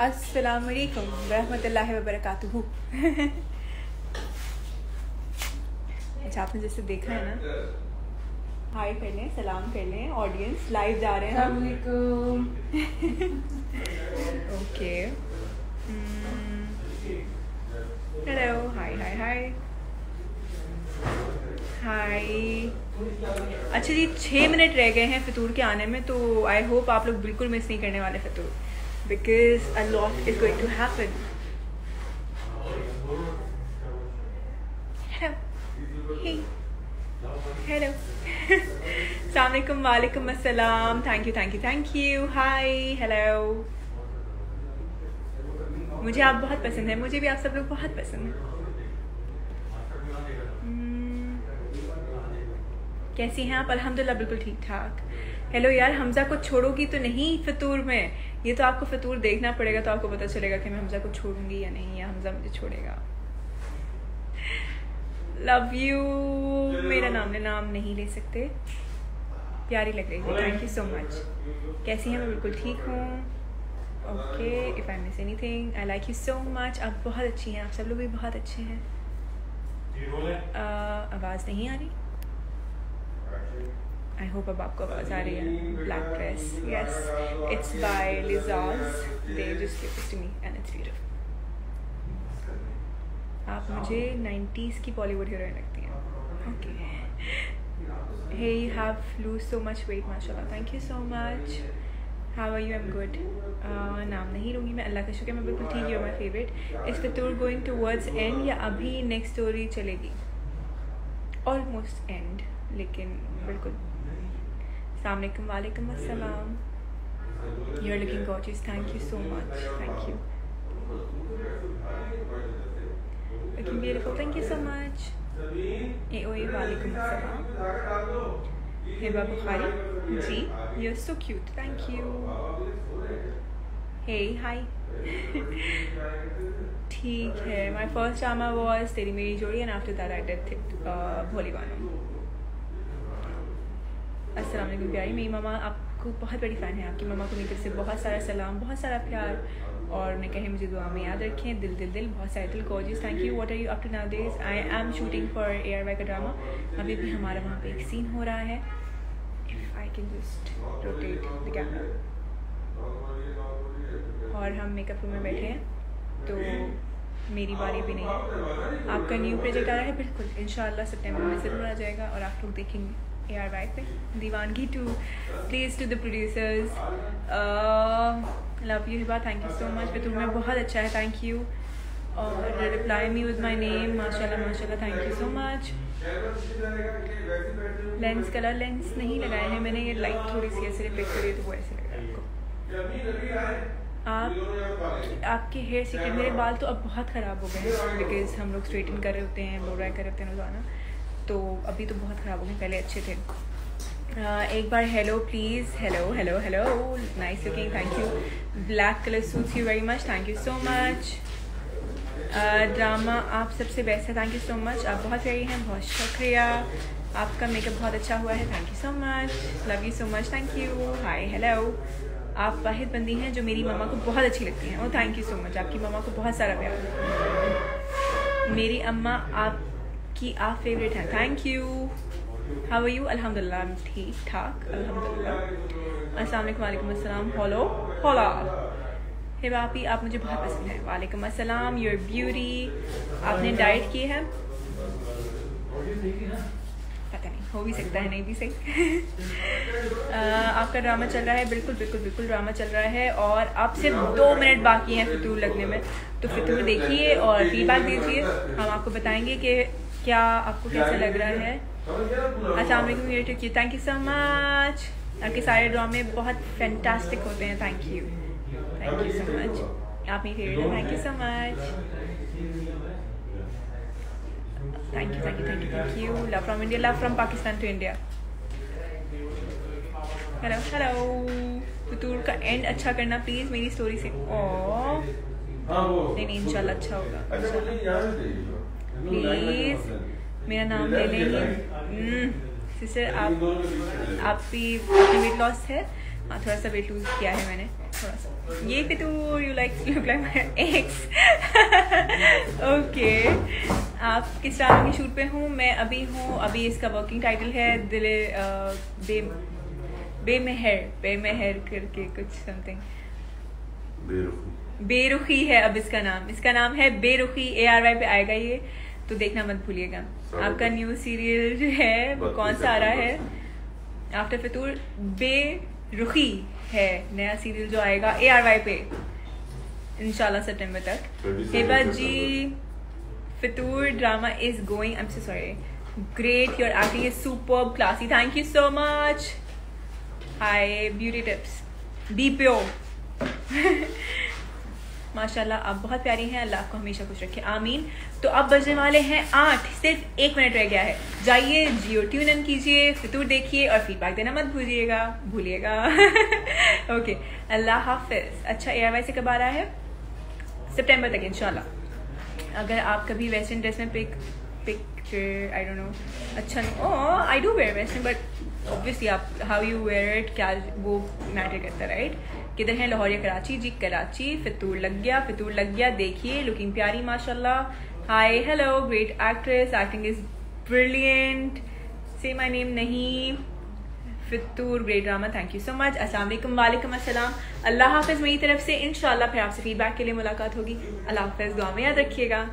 अस्सलाम वालेकुम रहमतुल्लाहि व बरकातुहू अच्छा आपने जैसे देखा है ना? हाय कर लें सलाम कर लें ऑडियंस लाइव जा रहे हैं हम। ओके हेलो हाय हाय हाय हाय अच्छा जी छः मिनट रह गए हैं फितूर के आने में तो आई होप आप लोग बिल्कुल मिस नहीं करने वाले Fitoor. Because a lot is going to happen hello सलामकुम वालेकुम अस्सलाम thank you thank you thank you hi hello मुझे आप बहुत पसंद है। मुझे भी आप सब लोग बहुत पसंद हैं। हम्म, कैसी हैं आप? अल्हम्दुलिल्लाह बिल्कुल ठीक ठाक हेलो यार हमजा को छोड़ोगी तो नहीं फतूर में? ये तो आपको फतूर देखना पड़ेगा तो आपको पता चलेगा कि मैं हमजा को छोड़ूँगी या नहीं या हमजा मुझे छोड़ेगा। लव यू मेरा नाम नाम नहीं ले सकते। प्यारी लग रही थी थैंक यू सो मच कैसी हैं? मैं बिल्कुल ठीक हूँ। Okay if I miss anything I like you so much आप बहुत अच्छी हैं। आप सब लोग भी बहुत अच्छे हैं। uh, आवाज़ नहीं आ रही? आई होप अब आपको आवाज़ आ रही है black dress yes it's by लिजाज they just give to me and it's beautiful आप मुझे 90s की बॉलीवुड हीरोइन लगती हैं। Okay hey you have lose so much weight माशाल्लाह. Thank you so much how are you am good नाम नहीं लूँगी मैं, अल्लाह का शुक्र मैं बिल्कुल ठीक हूँ my favourite is the tour going towards and या अभी नेक्स्ट स्टोरी चलेगी? ऑलमोस्ट एंड लेकिन बिल्कुल। अलैक्म वालेकुम अस्सलाम। You are looking gorgeous thank you so much thank you looking beautiful. Thank you so much. AOA वालेकुम अस्सलाम। हिबा बुखारी जी, you're so cute. Thank you. Hey, hi. ठीक है। My फ़र्स्ट ड्रामा was तेरी मेरी जोड़ी and after that I did uh, Bholi Bano अस्सलाम वालेकुम प्यारी मेरी मामा आपको बहुत बड़ी फ़ैन है आपकी मामा को मेरी तरफ़ से बहुत सारा सलाम बहुत सारा प्यार। और मैं कहें मुझे दुआ में याद रखें दिल दिल दिल बहुत सारे दिल gorgeous thank you what are you up to now I am shooting for A R Y का ड्रामा अभी भी हमारा वहाँ पे एक सीन हो रहा है। If I can just rotate the camera और हम मेकअप रूम में बैठे हैं तो मेरी बारी भी नहीं आपका न्यू प्रोजेक्ट आ रहा है, बिल्कुल। इन सितंबर में ज़रूर आ जाएगा और आप लोग देखेंगे ए आर वाई पे। Deewangi two please to the producers love you Hiba thank you so much Fitoor तुम्हें बहुत अच्छा है. थैंक यू और reply me with my name माशाल्लाह माशाल्लाह. Thank you so much lens colour lens नहीं लगाए हैं मैंने. ये लाइट थोड़ी सी ऐसे रिफ्लेक्ट करी तो वो ऐसे लग रहा है आपको। आप आपके हेयर सीक्रेट मेरे बाल तो अब बहुत ख़राब हो गए हैं बिकॉज़ हम लोग स्ट्रेटन कर रहे होते हैं ड्राई कर रहे होते हैं रोज़ाना। तो अभी तो बहुत ख़राब हो गए पहले अच्छे थे। uh, एक बार hello please hello hello hello nice looking thank you black colour suits you very much thank you so much drama आप सबसे बेस्ट है थैंक यू सो मच आप बहुत सही हैं बहुत शुक्रिया। आपका मेकअप बहुत अच्छा हुआ है thank you so much love you so much thank you hi hello आप वाहिद बंदी हैं जो मेरी मम्मा को बहुत अच्छी लगती हैं। और थैंक यू सो मच आपकी मम्मा को बहुत सारा प्यार। मेरी अम्मा आपकी आप फेवरेट हैं। Thank you how are you अल्हम्दुलिल्लाह ठीक ठाक अल्हम्दुलिल्लाह अस्सलाम वालेकुम अस्सलाम हेलो होला हे बापी आप मुझे बहुत पसंद हैं। वालेकुम अस्सलाम योर ब्यूटी आपने डाइट की है? पता नहीं हो भी सकता है नहीं भी सही। आपका ड्रामा चल रहा है बिल्कुल बिल्कुल बिल्कुल ड्रामा चल रहा है और अब सिर्फ़ दो मिनट बाकी हैं फितूर लगने में। तो फितूर देखिए और फीडबैक दीजिए। हम आपको बताएँगे कि क्या आपको कैसा लग रहा है। अस्सलाम वालेकुम you thank you so much आपके सारे ड्रामे बहुत फैंटास्टिक होते हैं। Thank you thank you so much आप मेरी favourite thank you so much thank you thank you thank you thank you love from India love from Pakistan to India hello hello Fitoor का and अच्छा करना please मेरी story से ओ नहीं नहीं इंशाल्लाह अच्छा होगा प्लीज़ मेरा नाम ले लेंगे सिस्टर आप आप भी वेट लॉस है हाँ थोड़ा सा वेट लूज किया है मैंने थोड़ा सा। ये Fitoor you like look like my ex okay आप किस तरह की शूट पे हूँ? मैं अभी हूँ अभी इसका वर्किंग टाइटल है दिल बे बेमहर बेमहर करके कुछ समथिंग बेरुखी। है अब इसका नाम। इसका नाम है बेरुखी ए आर वाई पे आएगा ये तो देखना मत भूलिएगा। आपका न्यू सीरियल जो है वो कौन सा आ रहा है? आफ्टर फितूर बेरुखी है नया सीरियल जो आएगा ए आर वाई पे इनशाला सितंबर तक। Heba ji Fitoor drama is going I am so sorry great your acting is super classy thank you so much hi beauty tips be pure माशाल्लाह, आप बहुत प्यारी हैं, अल्लाह आपको हमेशा खुश रखे, आमीन। तो अब बजने वाले हैं आठ, सिर्फ़ एक मिनट रह गया है। जाइए, जियो ट्यून इन कीजिए, फितूर देखिए और फीडबैक देना मत भूलिएगा भूलिएगा। ओके अल्लाह हाफिज। अच्छा ए से कब आ रहा है? सितंबर तक, इंशाल्लाह। अगर आप कभी वेस्टर्न ड्रेस में pic picture I don't know अच्छा ओ I do wear western but obviously आप हाउ यू वेयर इट क्या वो मैटर करता राइट किधर है? लाहौर या कराची? जी, कराची। फितूर लग गया, फितूर लग गया। देखिए लुकिंग प्यारी, माशाल्लाह। Hi hello great actress acting is brilliant say my name नहीं Fitoor great drama thank you so much अस्सलाम वालेकुम अस्सलाम अल्लाह हाफिज़ मेरी तरफ़ से। इंशाल्लाह फिर आपसे फीडबैक के लिए मुलाकात होगी। अल्लाह हाफिज़, दुआ में याद रखिएगा।